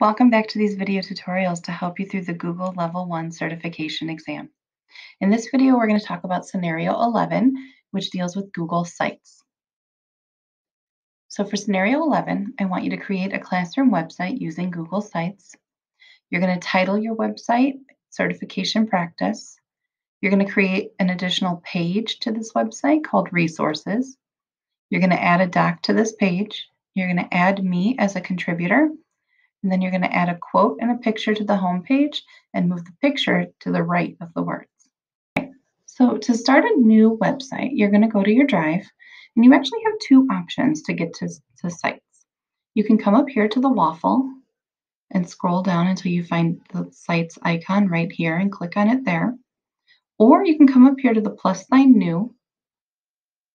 Welcome back to these video tutorials to help you through the Google Level 1 certification exam. In this video, we're going to talk about scenario 11, which deals with Google Sites. So for scenario 11, I want you to create a classroom website using Google Sites. You're going to title your website Certification Practice. You're going to create an additional page to this website called Resources. You're going to add a doc to this page. You're going to add me as a contributor and then you're going to add a quote and a picture to the home page and move the picture to the right of the words. Okay. So to start a new website, you're going to go to your drive and you actually have two options to get to, to sites. You can come up here to the waffle and scroll down until you find the sites icon right here and click on it there. Or you can come up here to the plus sign new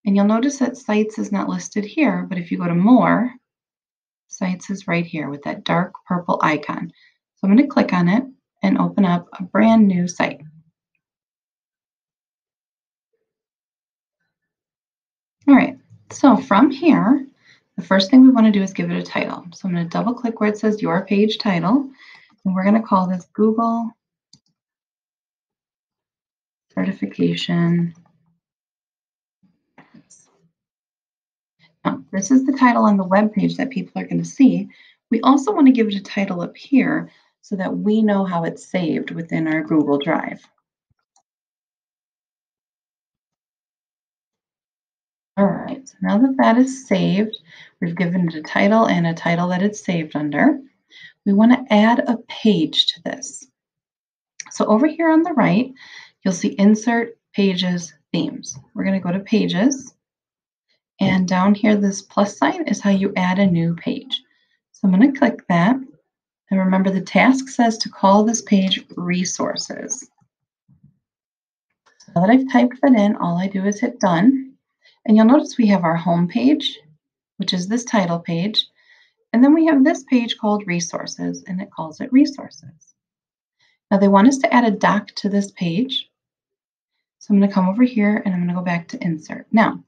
and you'll notice that sites is not listed here, but if you go to more, Sites is right here with that dark purple icon. So I'm going to click on it and open up a brand new site. All right, so from here, the first thing we want to do is give it a title. So I'm going to double click where it says your page title, and we're going to call this Google Certification this is the title on the web page that people are going to see. We also want to give it a title up here so that we know how it's saved within our Google Drive. All right, so now that that is saved, we've given it a title and a title that it's saved under. We want to add a page to this. So over here on the right, you'll see Insert, Pages, Themes. We're going to go to Pages. And down here, this plus sign is how you add a new page. So I'm going to click that. And remember, the task says to call this page resources. Now that I've typed that in, all I do is hit done. And you'll notice we have our home page, which is this title page. And then we have this page called resources, and it calls it resources. Now they want us to add a doc to this page. So I'm going to come over here and I'm going to go back to insert. Now,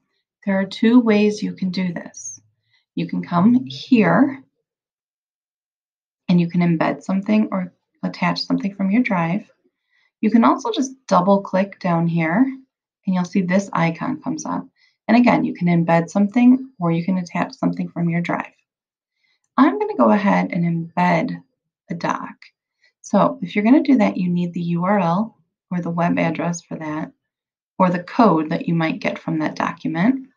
there are two ways you can do this. You can come here and you can embed something or attach something from your drive. You can also just double click down here and you'll see this icon comes up. And again, you can embed something or you can attach something from your drive. I'm going to go ahead and embed a doc. So if you're going to do that, you need the URL or the web address for that or the code that you might get from that document.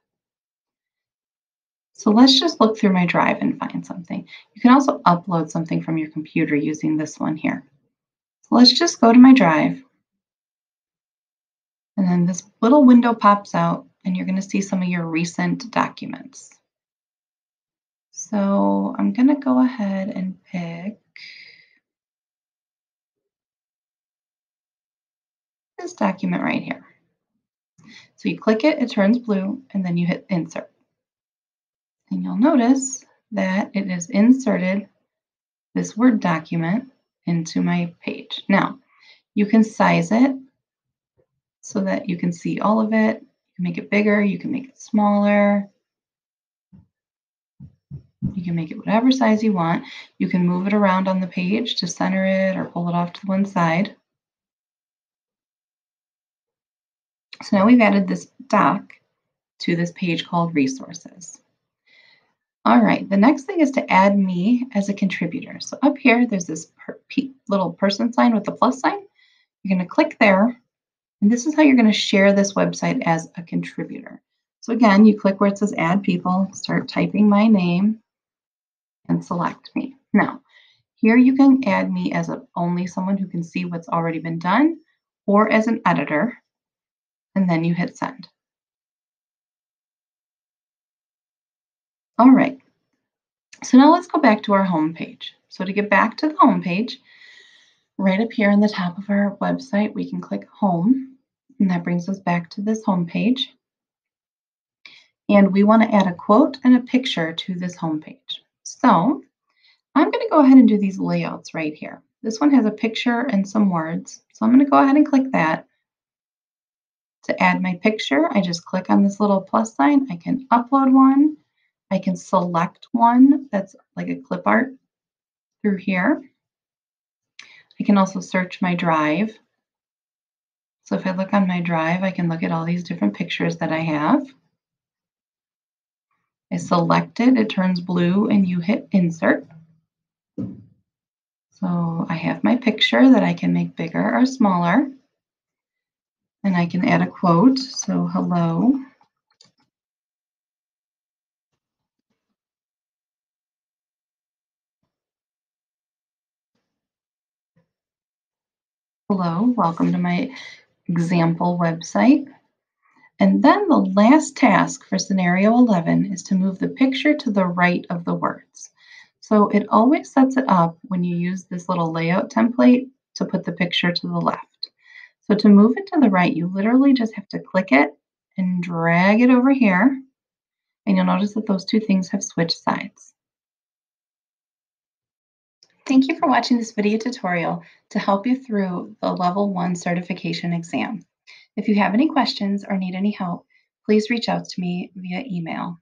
So let's just look through my drive and find something. You can also upload something from your computer using this one here. So let's just go to my drive. And then this little window pops out and you're going to see some of your recent documents. So I'm going to go ahead and pick this document right here. So you click it, it turns blue, and then you hit insert. And you'll notice that it has inserted this Word document into my page. Now, you can size it so that you can see all of it. You can make it bigger, you can make it smaller. You can make it whatever size you want. You can move it around on the page to center it or pull it off to one side. So now we've added this doc to this page called Resources. All right, the next thing is to add me as a contributor. So up here, there's this per little person sign with the plus sign. You're going to click there, and this is how you're going to share this website as a contributor. So again, you click where it says add people, start typing my name, and select me. Now, here you can add me as a, only someone who can see what's already been done, or as an editor, and then you hit send. All right, so now let's go back to our home page. So to get back to the home page, right up here on the top of our website, we can click home, and that brings us back to this home page. And we want to add a quote and a picture to this home page. So I'm going to go ahead and do these layouts right here. This one has a picture and some words. So I'm going to go ahead and click that. To add my picture, I just click on this little plus sign. I can upload one I can select one that's like a clip art, through here. I can also search my drive. So if I look on my drive, I can look at all these different pictures that I have. I select it, it turns blue, and you hit insert. So I have my picture that I can make bigger or smaller. And I can add a quote. So hello. Hello, welcome to my example website. And then the last task for scenario 11 is to move the picture to the right of the words. So it always sets it up when you use this little layout template to put the picture to the left. So to move it to the right, you literally just have to click it and drag it over here. And you'll notice that those two things have switched sides. Thank you for watching this video tutorial to help you through the Level 1 certification exam. If you have any questions or need any help, please reach out to me via email.